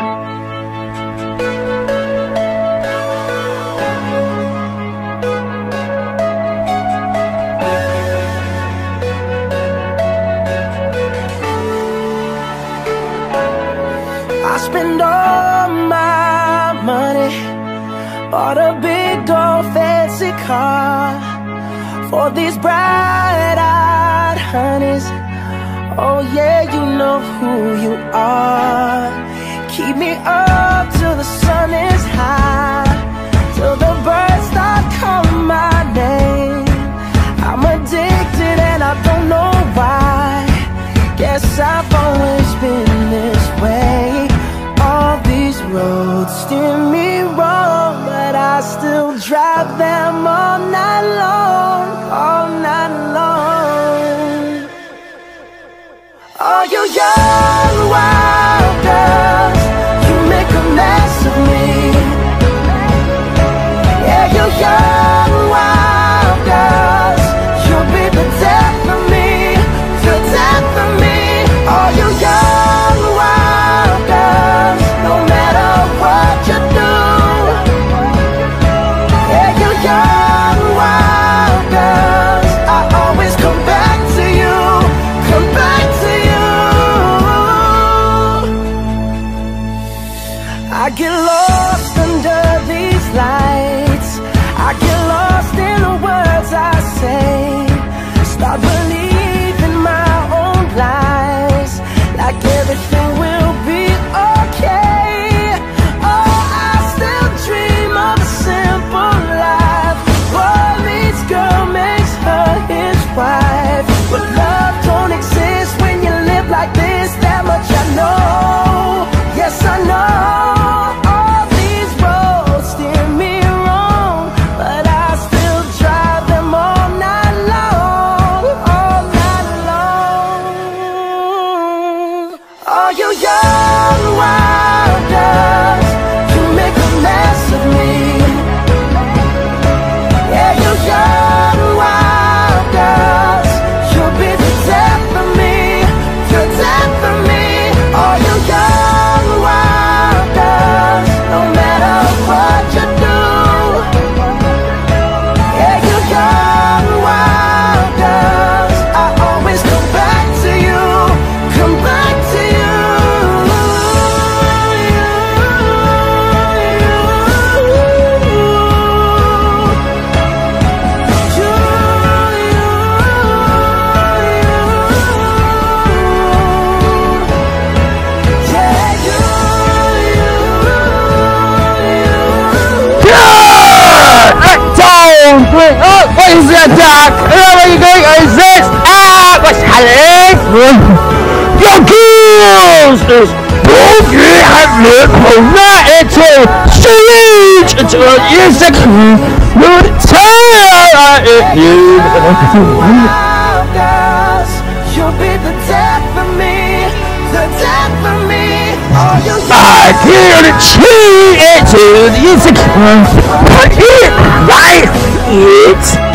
I spend all my money Bought a big old fancy car For these bright-eyed honeys. Oh yeah, you know who you are Keep me up till the sun is high. Till the birds start calling my name. I'm addicted and I don't know why. Guess I've always been this way. All these roads steer me wrong But I still drive them all night long All night long. Are you young Love don't exist when you live like this That much I know. Yes, I know. All these roads steer me wrong, but I still drive them all night long, all night long. Are you young What is that, Doc? Uh, what are you doing? What is this? Ah, what's happening? Your girls is boogie and look right into strange into a music would tell if you. wild. You'll be the death of me, the death of me. You I can't cheat into the music. Right, it.